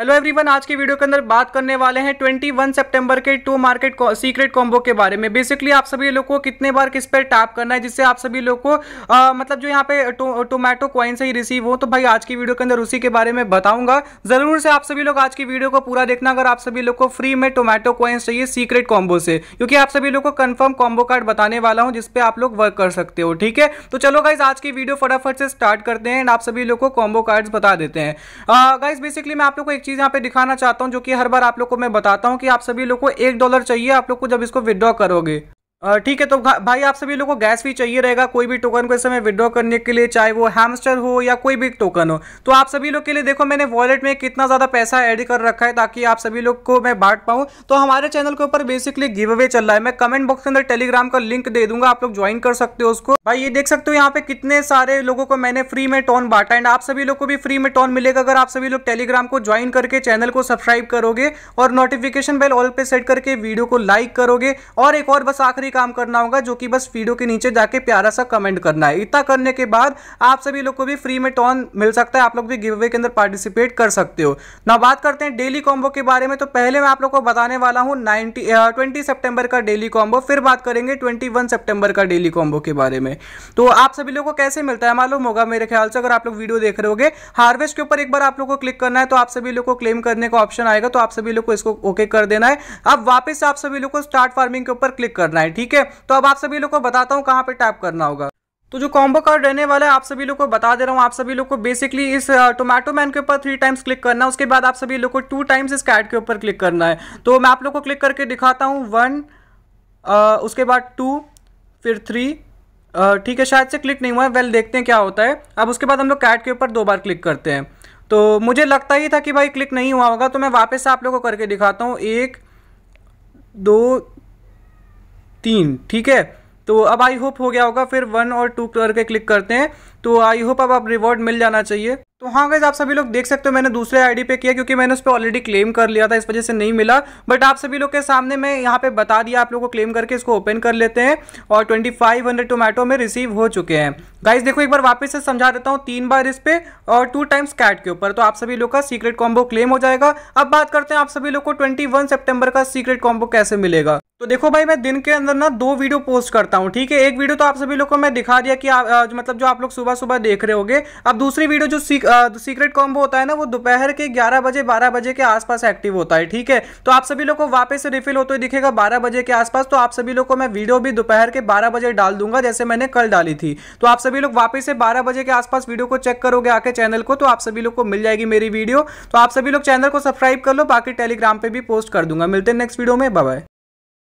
Hello everyone आज की video के अंदर बात करने वाले हैं 21 सितंबर के टू मार्केट सीक्रेट कॉम्बो के बारे में। बेसिकली आप सभी लोग को कितने बार किस पर टैप करना है जिससे आप सभी लोग को आ, मतलब जो यहाँ पे टोमेटो कॉइन से ही रिसीव हो तो भाई आज की वीडियो के अंदर उसी के बारे में बताऊँगा। ज़रूर से आप सभी लोग आज की वीडियो को पूरा देखना अगर आप सभी लोग को फ्री में टोमेटो कॉइन्स चाहिए सीक्रेट कॉम्बो से। क्योंकि आप सभी लोग को कन्फर्म कॉम्बो कार्ड बताने वाला हूँ जिसपे आप लोग वर्क कर सकते हो ठीक है? तो चलो गाइज़ आज की वीडियो फटाफट से स्टार्ट करते हैं एंड आप सभी लोग को कॉम्बो कार्ड बता देते हैं। गाइज़ बेसिकली मैं आप लोग को एक चीज़ यहाँ पे दिखाना चाहता हूँ जो कि हर बार आप लोग को मैं बताता हूँ कि आप सभी लोग को एक डॉलर चाहिए, आप लोग को जब इसको विदड्रॉ करोगे। ठीक है तो भाई आप सभी लोगों को गैस भी चाहिए रहेगा, कोई भी टोकन को इस समय विड्रॉ करने के लिए, चाहे वो हैमस्टर हो या कोई भी टोकन हो। तो आप सभी लोग के लिए देखो, मैंने वॉलेट में कितना ज़्यादा पैसा ऐड कर रखा है, ताकि आप सभी लोग को मैं बांट पाऊँ। तो हमारे चैनल के ऊपर बेसिकली गिव अवे चल रहा है। मैं कमेंट बॉक्स के अंदर टेलीग्राम का लिंक दे दूँगा, आप लोग ज्वाइन कर सकते हो उसको। भाई ये देख सकते हो, यहाँ पे कितने सारे लोगों को मैंने फ्री में टोन बांटा। एंड आप सभी लोग को भी फ्री में टोन मिलेगा, अगर आप सभी लोग टेलीग्राम को ज्वाइन करके चैनल को सब्सक्राइब करोगे और नोटिफिकेशन बेल ऑल पे सेट करके वीडियो को लाइक करोगे। और एक और बस आखिरी काम करना होगा, जो कि बस वीडियो के नीचे जाके प्यारा सा कमेंट करना है। इतना करने के बाद आप सभी लोग को भी फ्री में टॉन मिल सकता है, आप लोग भी गिव अवे के अंदर पार्टिसिपेट कर सकते हो। ना बात करते हैं डेली कॉम्बो के बारे में तो पहले मैं आप लोग को बताने वाला हूँ ट्वेंटी सेप्टेम्बर का डेली कॉम्बो फिर बात करेंगे ट्वेंटी वन सेप्टेम्बर का डेली कॉम्बो के बारे में। तो आप सभी लोग को कैसे मिलता है मालूम होगा मेरे ख्याल से, अगर आप लोग वीडियो देख रहे होगे। हार्वेस्ट के ऊपर एक बार आप लोग को क्लिक करना है तो आप सभी लोग को क्लेम करने का ऑप्शन आएगा तो आप सभी लोग को इसको ओके कर देना है। अब वापस आप सभी लोग को स्टार्ट फ़ार्मिंग के ऊपर क्लिक करना है ठीक है? तो अब आप सभी लोग को बताता हूँ कहाँ पे टैप करना होगा। तो जो कॉम्बो कार्ड रहने वाला है, आप सभी लोग को बता दे रहा हूँ। आप सभी लोग को बेसिकली इस टोमेटो मैन के ऊपर थ्री टाइम्स क्लिक करना है। उसके बाद आप सभी लोग को टू टाइम्स इस कैट के ऊपर क्लिक करना है। तो मैं आप लोग को क्लिक करके दिखाता हूँ। वन उसके बाद टू फिर थ्री ठीक है, शायद से क्लिक नहीं हुआ है। वेल देखते हैं क्या होता है। अब उसके बाद हम लोग कैट के ऊपर दो बार क्लिक करते हैं। तो मुझे लगता ही था कि भाई क्लिक नहीं हुआ होगा। तो मैं वापस से आप लोग को करके दिखाता हूँ। एक, दो तीन, ठीक है? तो अब आई होप हो गया होगा, फिर वन और टू करके क्लिक करते हैं। तो आई होप अब आप रिवॉर्ड मिल जाना चाहिए। तो हाँ गैस आप सभी लोग देख सकते हो मैंने दूसरे आईडी पे किया, क्योंकि मैंने उस पर ऑलरेडी क्लेम कर लिया था, इस वजह से नहीं मिला। बट आप सभी लोग के सामने मैं यहाँ पे बता दिया, आप लोग को क्लेम करके इसको ओपन कर लेते हैं, और 2500 टोमेटो में रिसीव हो चुके हैं। गाइस देखो, एक बार वापस से समझा देता हूँ, तीन बार इस पे और टू टाइम्स कैट के ऊपर। तो आप सभी लोग का सीक्रेट कॉम्बो क्लेम हो जाएगा। अब बात करते हैं आप सभी लोग को ट्वेंटी सेप्टेम्बर का सीक्रेट कॉम्बो कैसे मिलेगा। तो देखो भाई मैं दिन के अंदर ना दो वीडियो पोस्ट करता हूँ ठीक है? एक वीडियो तो आप सभी लोग को मैं दिखा दिया कि आ, आ, मतलब जो आप लोग सुबह सुबह देख रहे होगे। अब दूसरी वीडियो जो सीक, आ, सीक्रेट कॉम्बो होता है ना वो दोपहर के 11 बजे 12 बजे के आसपास एक्टिव होता है ठीक है? तो आप सभी लोग को वापस से रिफिल होते हुए दिखेगा 12 बजे के आसपास तो आप सभी लोग को मैं वीडियो भी दोपहर के 12 बजे डाल दूँगा जैसे मैंने कल डाली थी। तो आप सभी लोग वापस से 12 बजे के आसपास वीडियो को चेक करोगे आके चैनल को तो आप सभी लोग को मिल जाएगी मेरी वीडियो तो आप सभी लोग चैनल को सब्सक्राइब कर लो बाकी टेलीग्राम पर भी पोस्ट कर दूँगा। मिलते हैं नेक्स्ट वीडियो में बाय